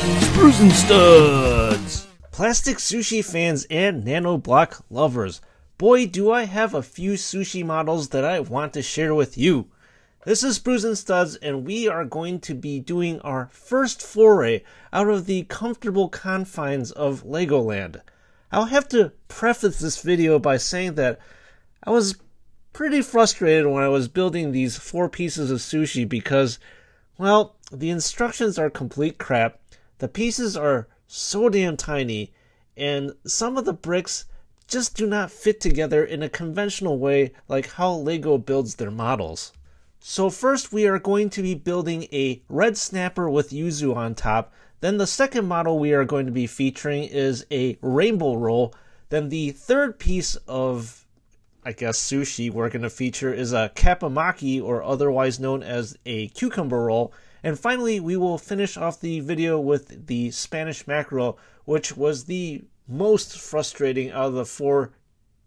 Sprues and Studs! Plastic sushi fans and nano block lovers, boy do I have a few sushi models that I want to share with you. This is Sprues and Studs, and we are going to be doing our first foray out of the comfortable confines of Legoland. I'll have to preface this video by saying that I was pretty frustrated when I was building these four pieces of sushi because, well, the instructions are complete crap, the pieces are so damn tiny, and some of the bricks just do not fit together in a conventional way like how LEGO builds their models. So first we are going to be building a red snapper with yuzu on top. Then the second model we are going to be featuring is a rainbow roll. Then the third piece of I guess sushi we're going to feature is a kappamaki or otherwise known as a cucumber roll. And finally we will finish off the video with the Spanish mackerel which was the most frustrating out of the four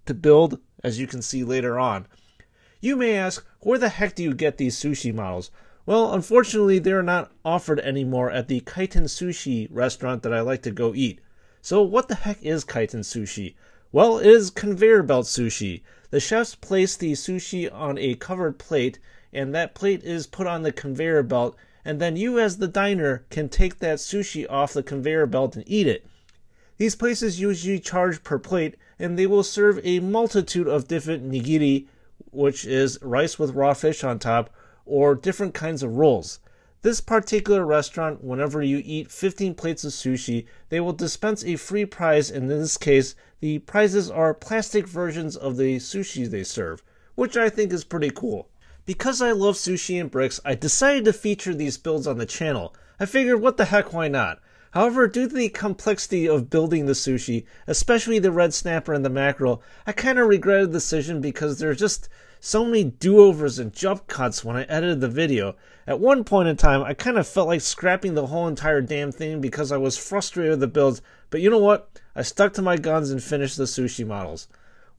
to build as you can see later on. You may ask, where the heck do you get these sushi models? Well, unfortunately, they are not offered anymore at the Kaiten Sushi restaurant that I like to go eat. So, what the heck is Kaiten Sushi? Well, it is conveyor belt sushi. The chefs place the sushi on a covered plate, and that plate is put on the conveyor belt, and then you, as the diner, can take that sushi off the conveyor belt and eat it. These places usually charge per plate, and they will serve a multitude of different nigiri, which is rice with raw fish on top, or different kinds of rolls. This particular restaurant, whenever you eat 15 plates of sushi, they will dispense a free prize. And in this case, the prizes are plastic versions of the sushi they serve, which I think is pretty cool. Because I love sushi and bricks, I decided to feature these builds on the channel. I figured, what the heck, why not? However, due to the complexity of building the sushi, especially the red snapper and the mackerel, I kind of regretted the decision because there's just so many do-overs and jump cuts when I edited the video. At one point in time, I kind of felt like scrapping the whole entire damn thing because I was frustrated with the builds, but you know what? I stuck to my guns and finished the sushi models.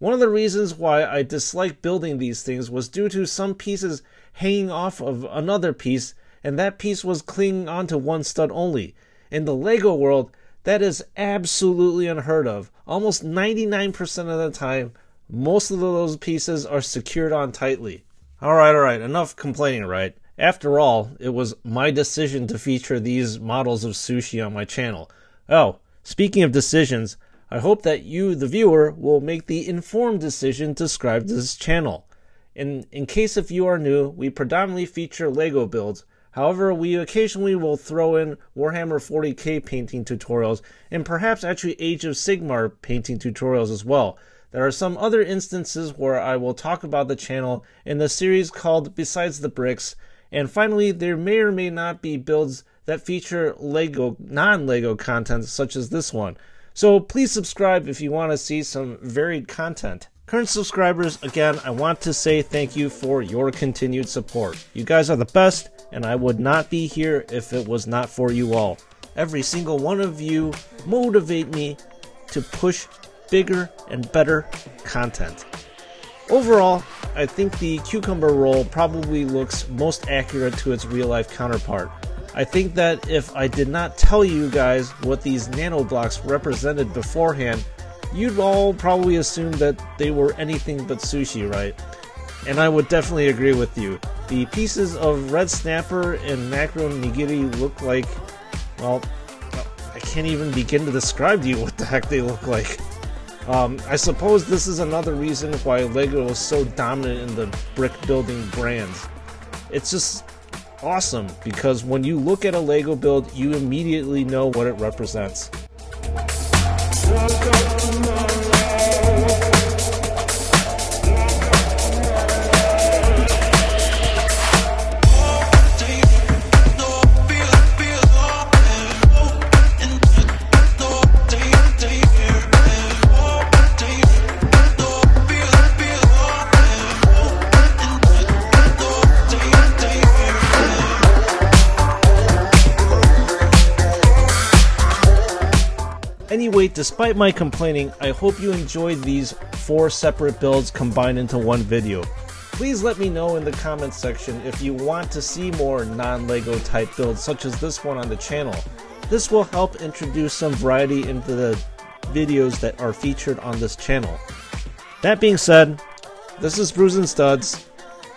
One of the reasons why I disliked building these things was due to some pieces hanging off of another piece, and that piece was clinging onto one stud only. In the Lego world, that is absolutely unheard of. Almost 99% of the time, most of those pieces are secured on tightly. Alright, alright, enough complaining, right? After all, it was my decision to feature these models of sushi on my channel. Oh, speaking of decisions, I hope that you, the viewer, will make the informed decision to subscribe to this channel. In, in case if you are new, we predominantly feature LEGO builds, However, we occasionally will throw in Warhammer 40k painting tutorials and perhaps actually Age of Sigmar painting tutorials as well. There are some other instances where I will talk about the channel in the series called Besides the Bricks. And finally, there may or may not be builds that feature Lego, non Lego content such as this one. So please subscribe if you want to see some varied content. Current subscribers, again, I want to say thank you for your continued support. You guys are the best, and I would not be here if it was not for you all. Every single one of you motivate me to push bigger and better content. Overall, I think the cucumber roll probably looks most accurate to its real life counterpart. I think that if I did not tell you guys what these nano blocks represented beforehand, you'd all probably assume that they were anything but sushi, right? And I would definitely agree with you. The pieces of red snapper and mackerel nigiri look like, well, I can't even begin to describe to you what the heck they look like. Um, I suppose this is another reason why LEGO is so dominant in the brick building brands. It's just awesome because when you look at a LEGO build, you immediately know what it represents. Anyway, despite my complaining, I hope you enjoyed these four separate builds combined into one video. Please let me know in the comments section if you want to see more non-LEGO type builds such as this one on the channel. This will help introduce some variety into the videos that are featured on this channel. That being said, this is Sprues and Studs,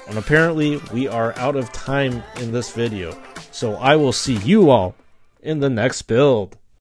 and apparently we are out of time in this video. So I will see you all in the next build.